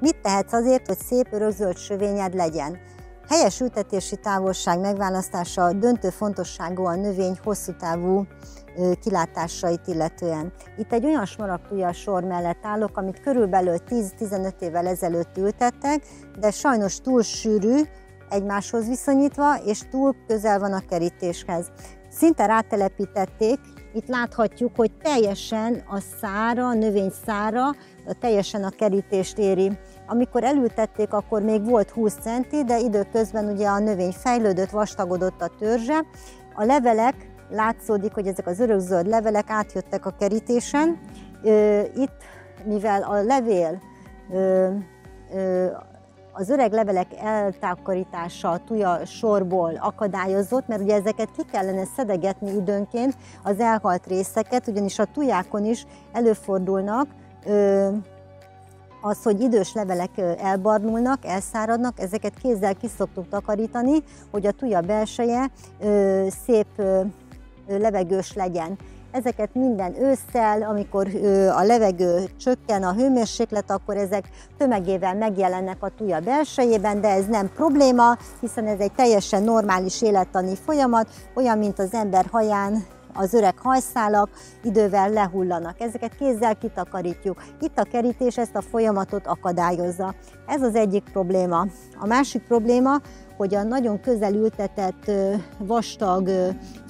Mit tehetsz azért, hogy szép örökzöld sövényed legyen? Helyes ültetési távolság megválasztása döntő fontosságú a növény hosszú távú kilátásait illetően. Itt egy olyan smaragdúja sor mellett állok, amit körülbelül 10-15 évvel ezelőtt ültettek, de sajnos túl sűrű, egymáshoz viszonyítva, és túl közel van a kerítéshez. Szinte rátelepítették, itt láthatjuk, hogy teljesen a szára, a növény szára, teljesen a kerítést éri. Amikor elültették, akkor még volt 20 centi, de időközben ugye a növény fejlődött, vastagodott a törzse. A levelek, látszódik, hogy ezek az örökzöld levelek átjöttek a kerítésen. Itt, mivel a levél az öreg levelek eltákarítása a tuja sorból akadályozott, mert ugye ezeket ki kellene szedegetni időnként, az elhalt részeket, ugyanis a tujákon is előfordulnak az, hogy idős levelek elbarnulnak, elszáradnak, ezeket kézzel kiszoktuk takarítani, hogy a tuja belseje szép levegős legyen. Ezeket minden ősszel, amikor a levegő csökken, a hőmérséklet, akkor ezek tömegével megjelennek a tuja belsejében, de ez nem probléma, hiszen ez egy teljesen normális élettani folyamat, olyan, mint az ember haján az öreg hajszálak idővel lehullanak. Ezeket kézzel kitakarítjuk. Itt a kerítés ezt a folyamatot akadályozza. Ez az egyik probléma. A másik probléma, hogy a nagyon közel ültetett vastag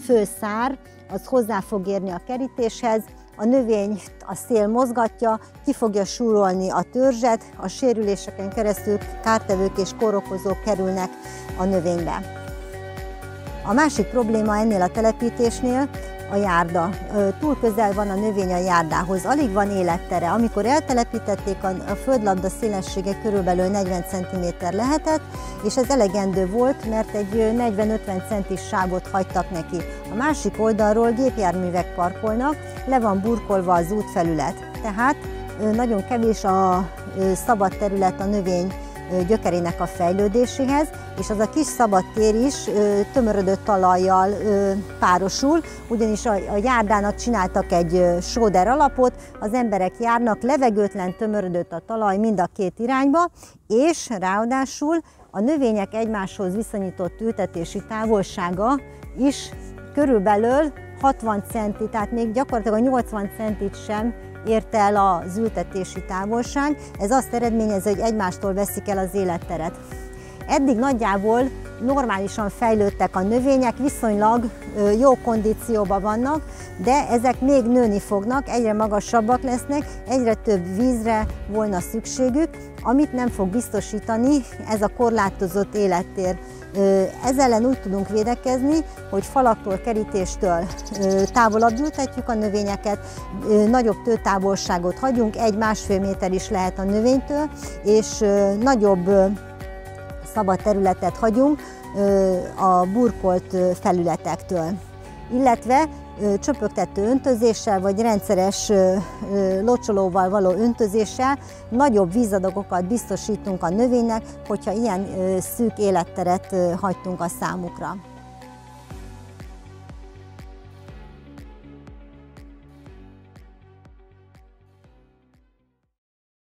főszár, az hozzá fog érni a kerítéshez, a növény a szél mozgatja, ki fogja súrolni a törzset, a sérüléseken keresztül kártevők és korokozók kerülnek a növénybe. A másik probléma ennél a telepítésnél, a járda. Túl közel van a növény a járdához, alig van élettere. Amikor eltelepítették, a földlabda szélessége körülbelül 40 cm lehetett, és ez elegendő volt, mert egy 40-50 centis sávot hagytak neki. A másik oldalról gépjárművek parkolnak, le van burkolva az útfelület. Tehát nagyon kevés a szabad terület a növény gyökerének a fejlődéséhez, és az a kis szabad tér is tömörödött talajjal párosul, ugyanis a, járdának csináltak egy sóder alapot, az emberek járnak, levegőtlen tömörödött a talaj mind a két irányba, és ráadásul a növények egymáshoz viszonyított ültetési távolsága is körülbelül 60 centi, tehát még gyakorlatilag a 80 centit sem ért el az ültetési távolság. Ez azt eredményezi, hogy egymástól veszik el az életteret. Eddig nagyjából normálisan fejlődtek a növények, viszonylag jó kondícióban vannak, de ezek még nőni fognak, egyre magasabbak lesznek, egyre több vízre volna szükségük, amit nem fog biztosítani ez a korlátozott élettér. Ez ellen úgy tudunk védekezni, hogy falaktól, kerítéstől távolabb ültetjük a növényeket, nagyobb tőtávolságot hagyunk, egy-másfél méter is lehet a növénytől, és nagyobb szabad területet hagyunk a burkolt felületektől. Illetve csöpögtető öntözéssel vagy rendszeres locsolóval való öntözéssel nagyobb vízadagokat biztosítunk a növénynek, hogyha ilyen szűk életteret hagytunk a számukra.